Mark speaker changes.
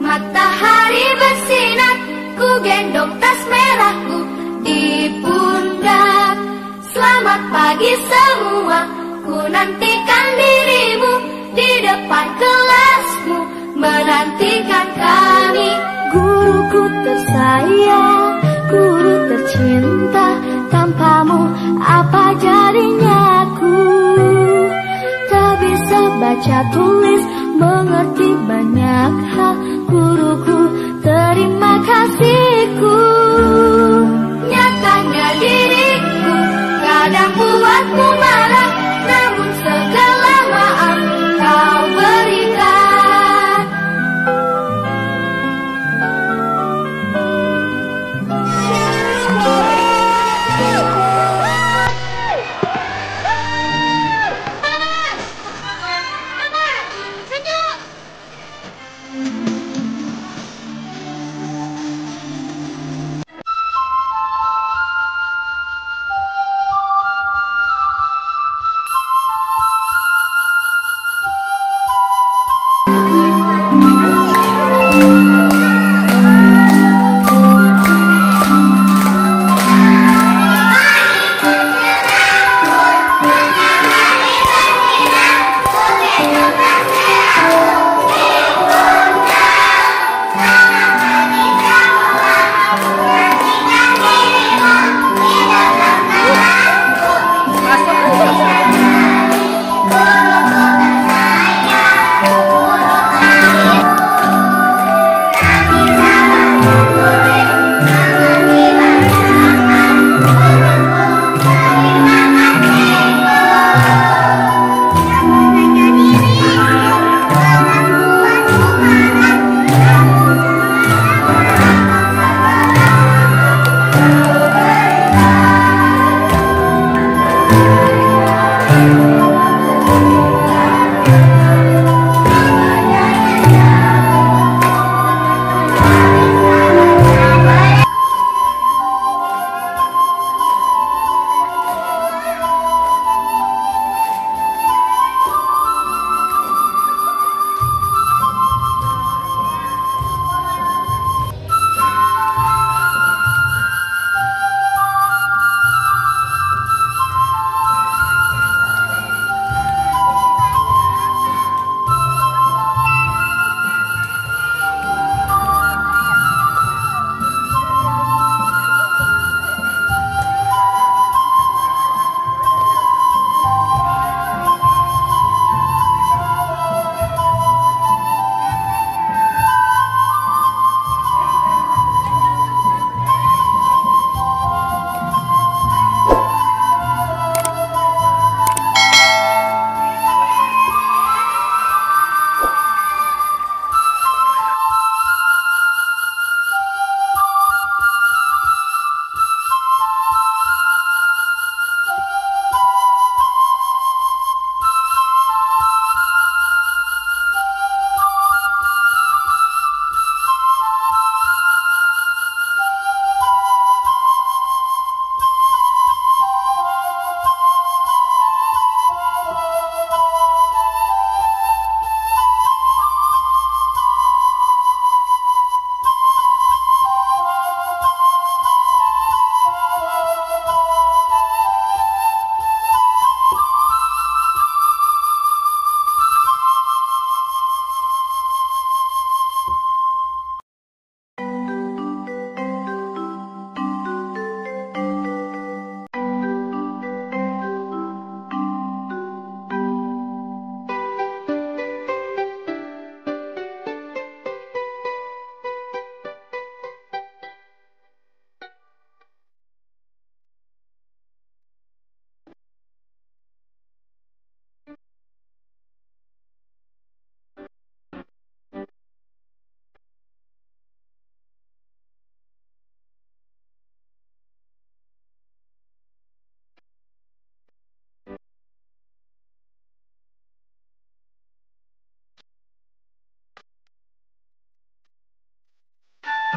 Speaker 1: matahari bersinar Ku gendong tas merahku di pundak. Selamat pagi semua Ku nantikan dirimu di depan kelasmu Menantikan kami.
Speaker 2: Guruku tersayang, guru tercinta Tanpamu apa jadinya aku Tak bisa baca tulis, mengerti banyak hal.